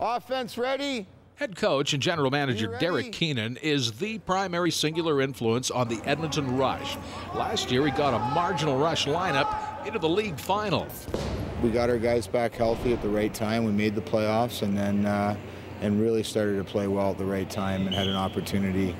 Offense ready. Head coach and general manager Derek Keenan is the primary singular influence on the Edmonton Rush. Last year, he got a marginal Rush lineup into the league final. We got our guys back healthy at the right time. We made the playoffs, and then uh, and really started to play well at the right time, and had an opportunity.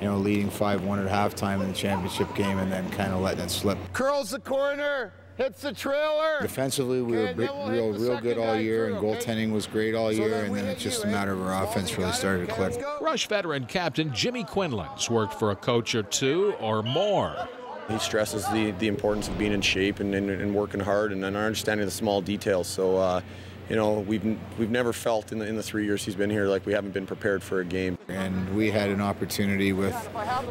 You know, leading 5-1 at halftime in the championship game, and then kind of letting it slip. Curls the corner. Hits the trailer. Defensively, we were then we'll real, real good all year, through, and okay? goaltending was great all So year, then and then it's just you, a matter of our offense really started to click. Rush veteran captain Jimmy Quinlan's worked for a coach or two or more. He stresses the, the importance of being in shape and, and, and working hard and, and understanding the small details. So, uh, you know, we've we've never felt in the in the three years he's been here like we haven't been prepared for a game. And we had an opportunity with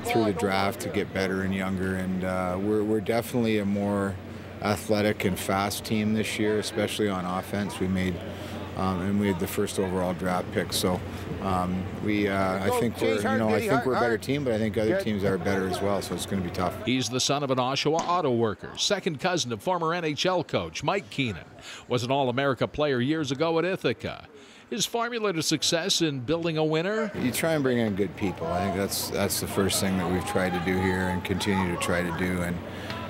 through the draft to get better and younger, and uh, we're we're definitely a more athletic and fast team this year, especially on offense. We made. Um, and we had the first overall draft pick, so um, we. Uh, I think we're, you know, I think we're a better team, but I think other teams are better as well. So it's going to be tough. He's the son of an Oshawa auto worker, second cousin of former NHL coach Mike Keenan. Was an All America player years ago at Ithaca. His formula to success in building a winner? You try and bring in good people. I think that's that's the first thing that we've tried to do here and continue to try to do. And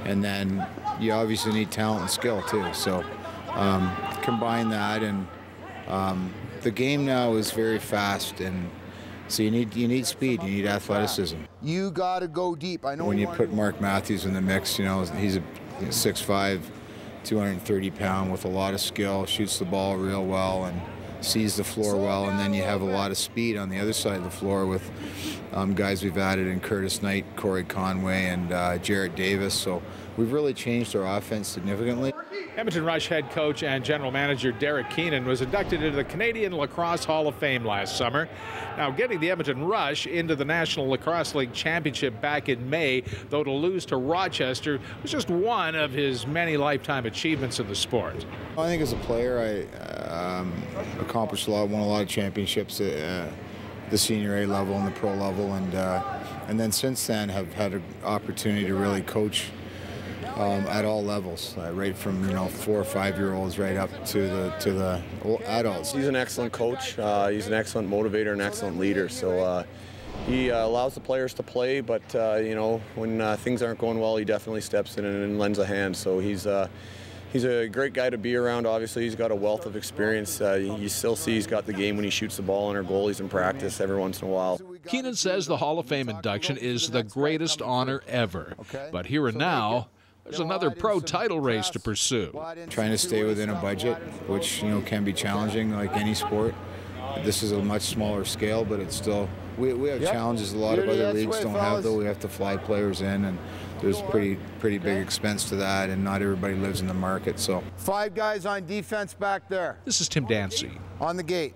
and then you obviously need talent and skill too. So um, combine that and um, the game now is very fast and so you need you need speed, you need athleticism. You got to go deep. I know When you put Mark Matthews in the mix, you know he's a 6'5", 230 pound with a lot of skill, shoots the ball real well and sees the floor well, and then you have a lot of speed on the other side of the floor with um, guys we've added in Curtis Knight, Corey Conway, and uh, Jarrett Davis. So we've really changed our offense significantly. Edmonton Rush head coach and general manager Derek Keenan was inducted into the Canadian Lacrosse Hall of Fame last summer. Now, getting the Edmonton Rush into the National Lacrosse League Championship back in May, though to lose to Rochester, was just one of his many lifetime achievements in the sport. I think as a player, I um, accomplished a lot, won a lot of championships at uh, the senior A level and the pro level, and uh, and then since then have had an opportunity to really coach um, at all levels, uh, right from you know four or five year olds right up to the to the adults. He's an excellent coach. Uh, he's an excellent motivator, an excellent leader. So. Uh, he uh, allows the players to play, but uh, you know when uh, things aren't going well, he definitely steps in and, and lends a hand. So he's uh, he's a great guy to be around. Obviously, he's got a wealth of experience. Uh, you still see he's got the game when he shoots the ball on our goalies in practice every once in a while. Keenan says the Hall of Fame induction is the greatest honor ever. But here and now, there's another pro title race to pursue. Trying to stay within a budget, which you know can be challenging, like any sport. This is a much smaller scale, but it's still we, we have challenges a lot of other leagues don't have. Though we have to fly players in, and there's pretty pretty big expense to that, and not everybody lives in the market. So Five guys on defense back there This is Tim Dancy. on the gate.